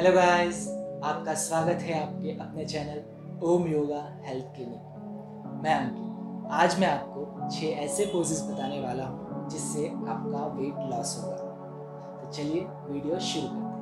Hello guys आपका स्वागत है आपके अपने channel Om yoga health clinic मैं। अंकित। आज मैं आपको छह ऐसे पोजेस बताने वाला हूँ जिससे आपका वेट लॉस होगा। तो चलिए वीडियो शुरू करते हैं।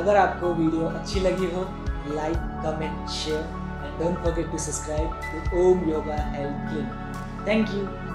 अगर आपको वीडियो अच्छी लगी हो like comment share and don't forget to subscribe to Om yoga health clinic thank you